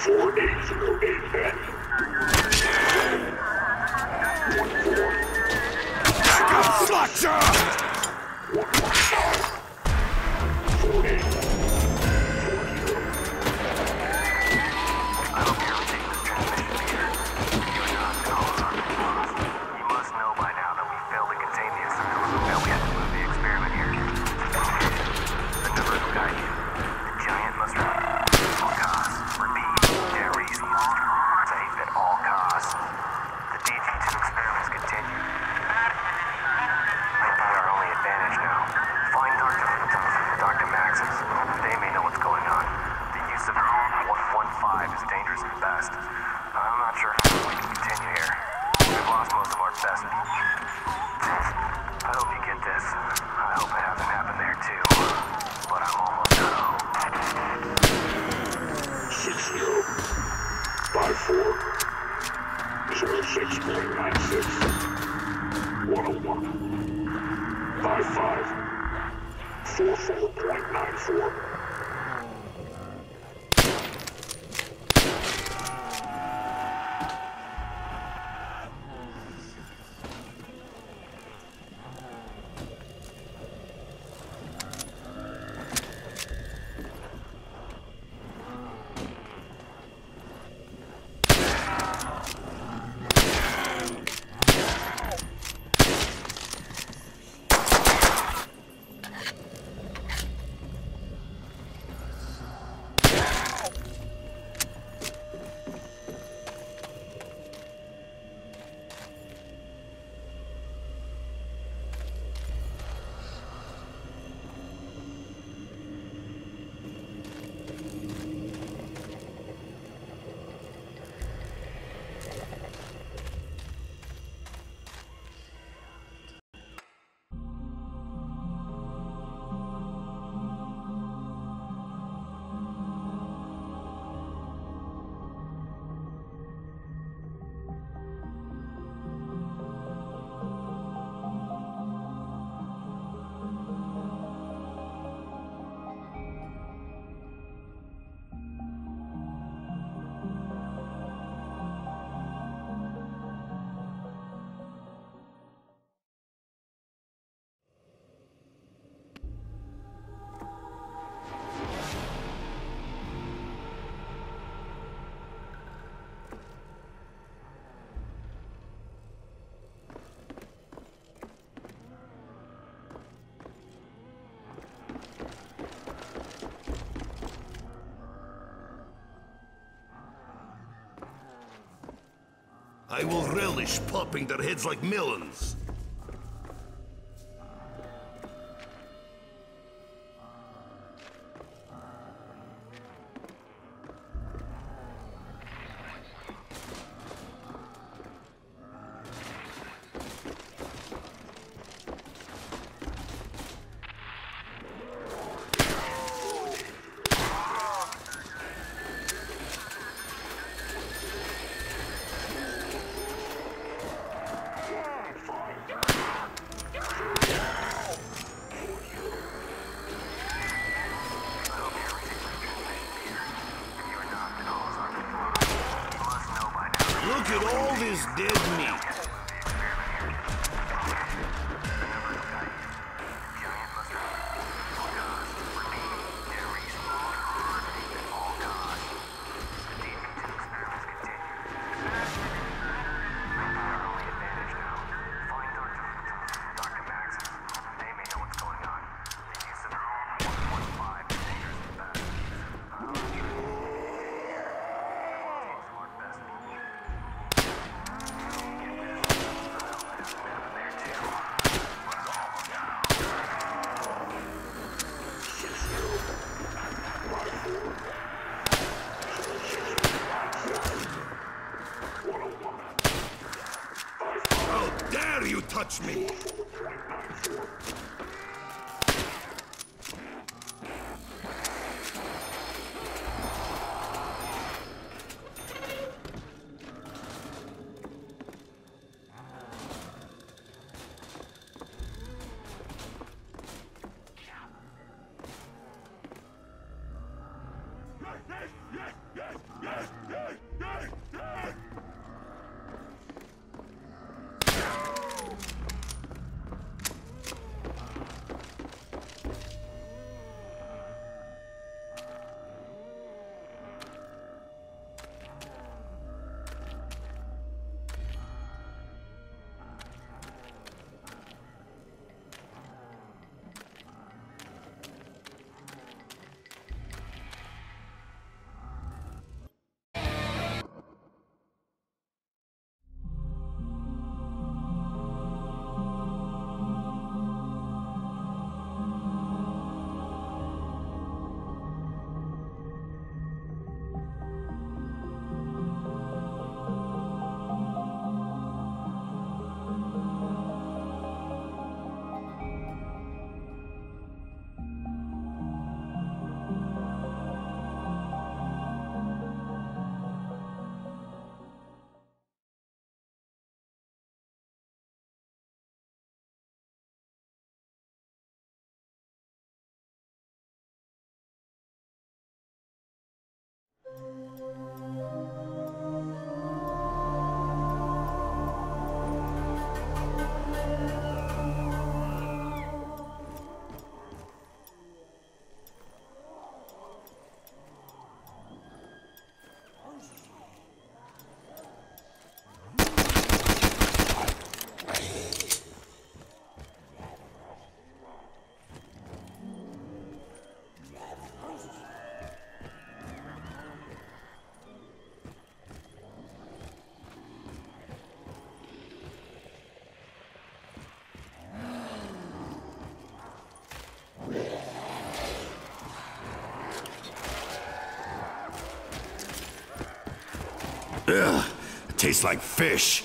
4808N. Slot 44394. I will relish popping their heads like melons. dead meat. watch me. Tastes like fish.